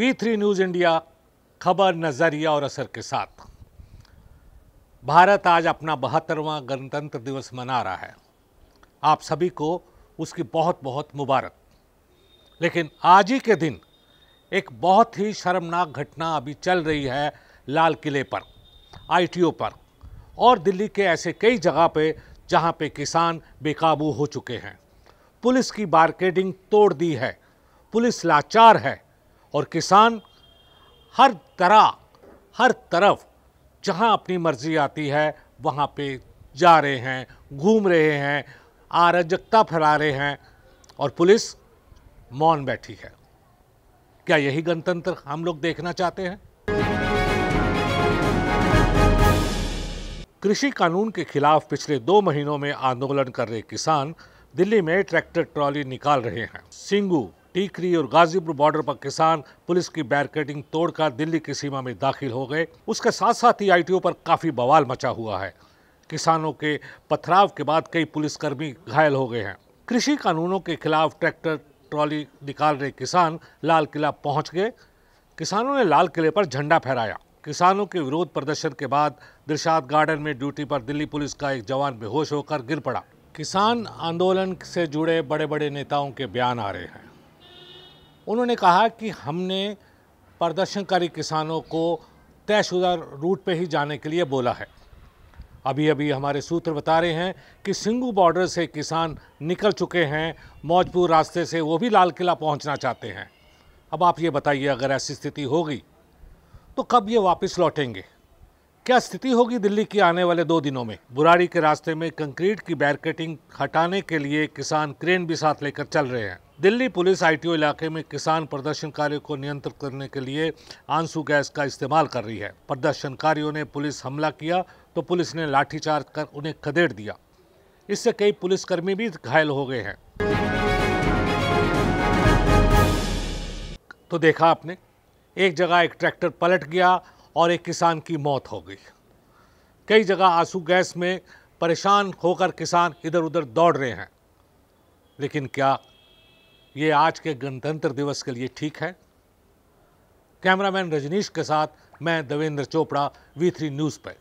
We three news India खबर, नज़रिया और असर के साथ। भारत आज अपना बहत्तरवां गणतंत्र दिवस मना रहा है। आप सभी को उसकी बहुत बहुत मुबारक। लेकिन आज ही के दिन एक बहुत ही शर्मनाक घटना अभी चल रही है लाल किले पर, आईटीओ पर, और दिल्ली के ऐसे कई जगह पे जहाँ पे किसान बेकाबू हो चुके हैं। पुलिस की बारकेडिंग तोड़ दी है, पुलिस लाचार है और किसान हर तरह, हर तरफ़ जहाँ अपनी मर्ज़ी आती है, वहाँ पे जा रहे हैं, घूम रहे हैं, आरजकता फैला रहे हैं और पुलिस मौन बैठी है। क्या यही गणतंत्र हम लोग देखना चाहते हैं? कृषि कानून के खिलाफ पिछले दो महीनों में आंदोलन कर रहे किसान दिल्ली में ट्रैक्टर ट्रॉली निकाल रहे हैं। सिंगू टीकरी और गाजीपुर बॉर्डर पर किसान पुलिस की बैरिकेडिंग तोड़कर दिल्ली की सीमा में दाखिल हो गए। उसके साथ साथ ही आईटीओ पर काफ़ी बवाल मचा हुआ है। किसानों के पथराव के बाद कई पुलिसकर्मी घायल हो गए हैं। कृषि कानूनों के खिलाफ ट्रैक्टर, ट्रॉली निकाल रहे किसान लाल किला पहुँच गए। किसानों ने लाल किले पर झंडा फहराया। किसानों के विरोध प्रदर्शन के बाद दिलशाद गार्डन में ड्यूटी पर दिल्ली पुलिस का एक जवान बेहोश होकर गिर पड़ा। किसान आंदोलन से जुड़े बड़े बड़े नेताओं के बयान आ रहे हैं। उन्होंने कहा कि हमने प्रदर्शनकारी किसानों को तयशुदा रूट पे ही जाने के लिए बोला है। अभी अभी हमारे सूत्र बता रहे हैं कि सिंगू बॉर्डर से किसान निकल चुके हैं, मौजपुर रास्ते से वो भी लाल किला पहुँचना चाहते हैं। अब आप ये बताइए, अगर ऐसी स्थिति होगी तो कब ये वापस लौटेंगे? क्या स्थिति होगी दिल्ली की आने वाले दो दिनों में? बुराड़ी के रास्ते में कंक्रीट की बैरिकेटिंग हटाने के लिए किसान क्रेन भी साथ लेकर चल रहे हैं। दिल्ली पुलिस आईटीओ इलाके में किसान प्रदर्शनकारियों को नियंत्रित करने के लिए आँसू गैस का इस्तेमाल कर रही है। प्रदर्शनकारियों ने पुलिस हमला किया तो पुलिस ने लाठीचार्ज कर उन्हें खदेड़ दिया। इससे कई पुलिसकर्मी भी घायल हो गए हैं। तो देखा आपने, एक जगह एक ट्रैक्टर पलट गया और एक किसान की मौत हो गई। कई जगह आँसू गैस में परेशान होकर किसान इधर उधर दौड़ रहे हैं। लेकिन क्या ये आज के गणतंत्र दिवस के लिए ठीक है? कैमरामैन रजनीश के साथ मैं Devendra Chopra V three news पर।